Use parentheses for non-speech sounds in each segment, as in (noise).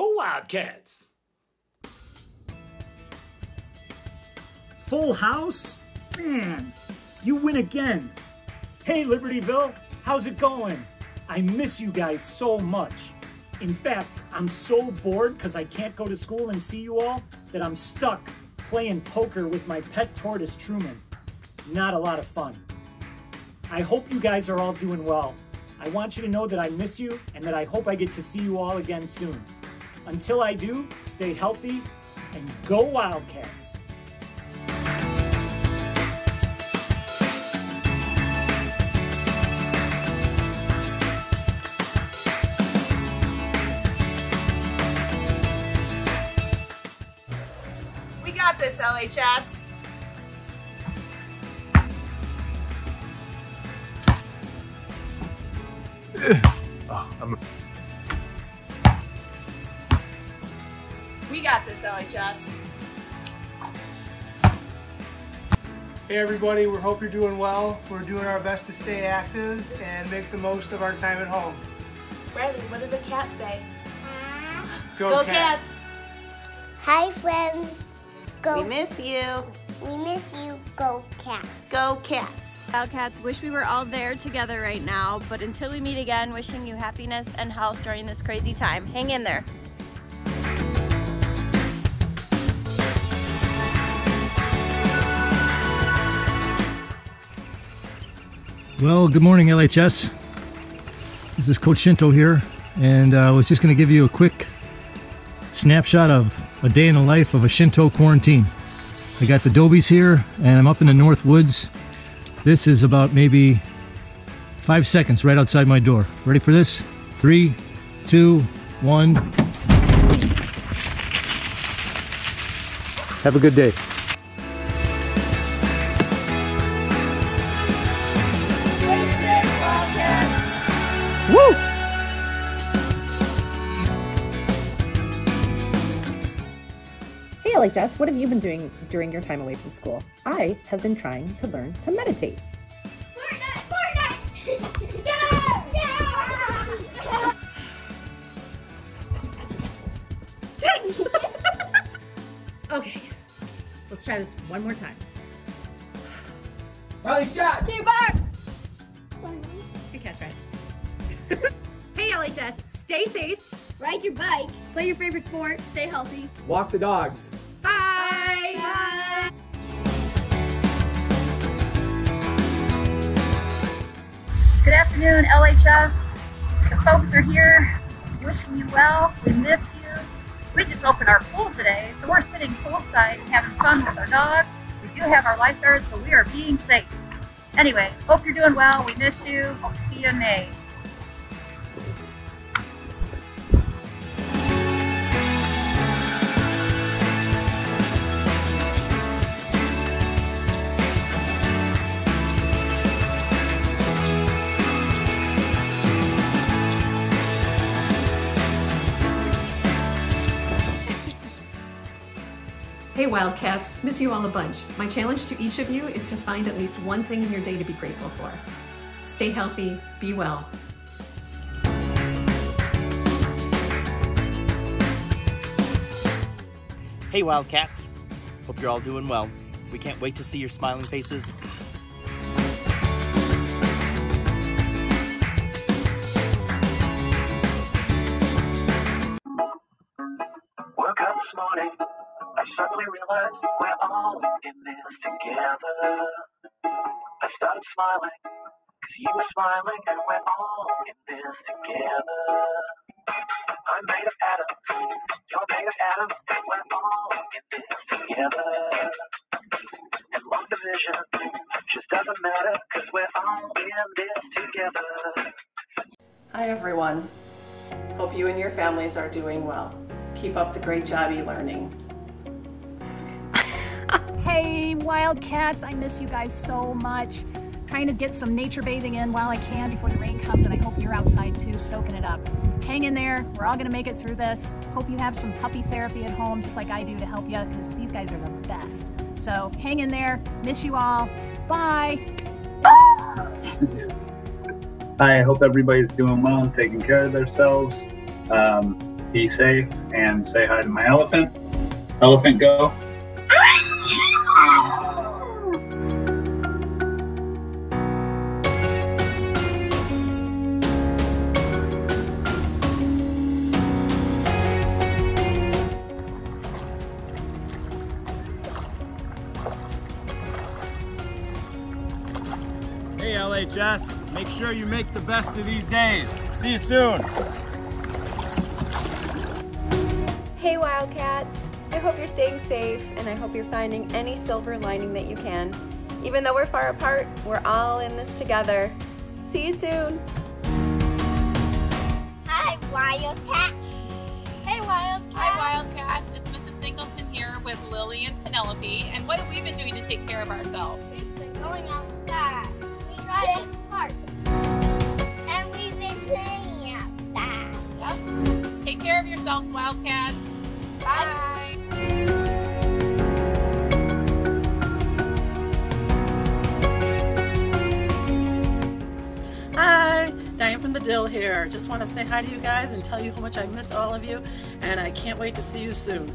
Wildcats. Full house? Man, you win again. Hey, Libertyville, how's it going? I miss you guys so much. In fact, I'm so bored because I can't go to school and see you all that I'm stuck playing poker with my pet tortoise, Truman. Not a lot of fun. I hope you guys are all doing well. I want you to know that I miss you and that I hope I get to see you all again soon. Until I do, stay healthy and go Wildcats. We got this, LHS. (sighs) We oh, got this, LHS. Hey everybody, we hope you're doing well. We're doing our best to stay active and make the most of our time at home. Bradley, what does a cat say? Go, cats. Hi, friends. Go. We miss you. we miss you. Go cats. Go cats. Wildcats wish we were all there together right now, but until we meet again, wishing you happiness and health during this crazy time. Hang in there. Well, good morning, LHS. This is Coach Shinto here, and uh, I was just going to give you a quick snapshot of a day in the life of a Shinto quarantine. I got the Dobies here, and I'm up in the North Woods. This is about maybe five seconds right outside my door. Ready for this? Three, two, one. Have a good day. Hey LHS, what have you been doing during your time away from school? I have been trying to learn to meditate. Fortnite! (laughs) Okay, let's try this one more time. Riley shot! Keep back! Good catch, right? hey LHS, stay safe, Ride your bike. play your favorite sport, stay healthy. Walk the dogs. Afternoon, LHS. The folks are here wishing you well. We miss you. We just opened our pool today, so we're sitting poolside having fun with our dog. We do have our lifeguards, so we are being safe. Anyway, hope you're doing well. We miss you. Hope to see you in May. Hey Wildcats, miss you all a bunch. My challenge to each of you is to find at least one thing in your day to be grateful for. Stay healthy, be well. Hey Wildcats, hope you're all doing well. We can't wait to see your smiling faces. Realized we're all in this together. I started smiling, cause you were smiling, and we're all in this together. I'm made of atoms, you're made of atoms, and we're all in this together. And long division just doesn't matter, cause we're all in this together. Hi everyone. Hope you and your families are doing well. Keep up the great job e-learning. Hey, Wildcats, I miss you guys so much. Trying to get some nature bathing in while I can before the rain comes, and I hope you're outside too, soaking it up. Hang in there. We're all to make it through this. Hope you have some puppy therapy at home, just like I do, to help you, because these guys are the best. So hang in there. Miss you all. Bye. Hi, (laughs) I hope everybody's doing well and taking care of themselves. Um, be safe, and say hi to my elephant. Elephant go. LHS, make sure you make the best of these days. See you soon. Hey Wildcats! I hope you're staying safe and I hope you're finding any silver lining that you can. Even though we're far apart, we're all in this together. See you soon! Hi, Wildcat. Hey Wildcats! Hi Wildcats! It's Mrs. Singleton here with Lily and Penelope. And what have we been doing to take care of ourselves? We've been going outside. We got in the park. And we've been playing outside. Yep. Take care of yourselves, Wildcats. Bye. Hi, Diane from the Dill here. Just want to say hi to you guys and tell you how much I miss all of you, and I can't wait to see you soon.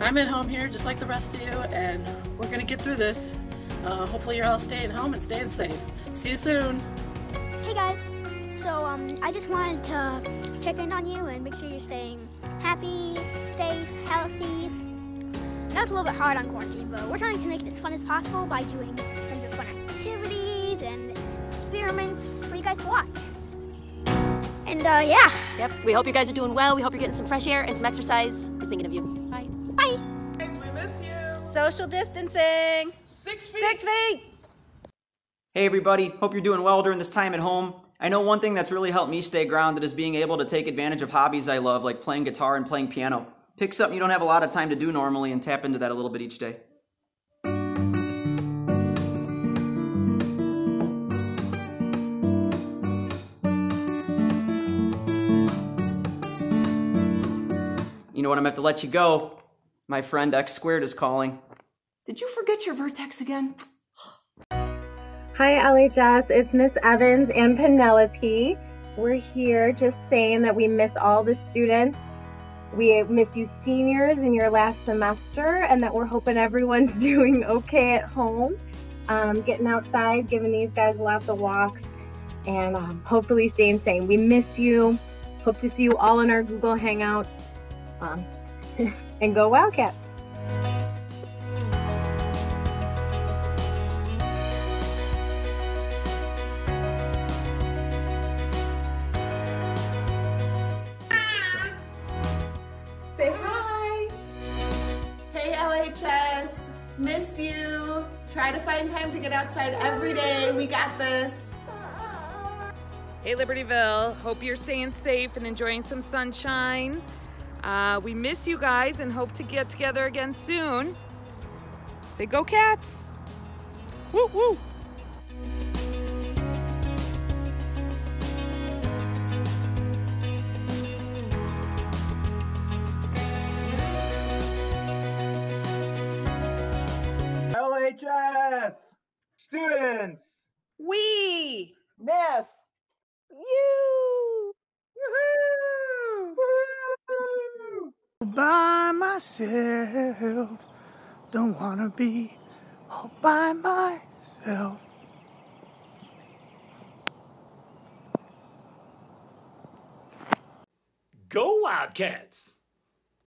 I'm at home here just like the rest of you, and we're going to get through this. Uh, hopefully, you're all staying home and staying safe. See you soon. Hey guys, so um, I just wanted to check in on you and make sure you're staying happy, safe, healthy. That's a little bit hard on quarantine, but we're trying to make it as fun as possible by doing tons of fun activities and experiments for you guys to watch. And uh, yeah. Yep, we hope you guys are doing well. We hope you're getting some fresh air and some exercise. We're thinking of you. Bye. Bye. we miss you. Social distancing. Six feet. Six feet. Hey everybody, hope you're doing well during this time at home. I know one thing that's really helped me stay grounded is being able to take advantage of hobbies I love, like playing guitar and playing piano. Pick something you don't have a lot of time to do normally and tap into that a little bit each day. You know what, I'm gonna have to let you go. My friend X squared is calling. Did you forget your vertex again? Hi, LHS. It's Miss Evans and Penelope. We're here just saying that we miss all the students. We miss you seniors in your last semester, and that we're hoping everyone's (laughs) doing okay at home, um, getting outside, giving these guys lots of walks, and um, hopefully staying sane. We miss you. Hope to see you all in our Google Hangouts. Um, (laughs) and go Wildcats! Miss you. Try to find time to get outside every day. We got this. Hey Libertyville, hope you're staying safe and enjoying some sunshine. Uh, we miss you guys and hope to get together again soon. Say go cats! Woo woo! We miss you. By myself, don't wanna be all by myself. Go Wildcats!